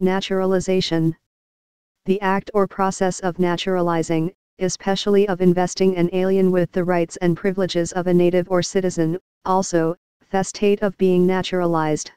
Naturalization The act or process of naturalizing, especially of investing an alien with the rights and privileges of a native or citizen, also, the state of being naturalized.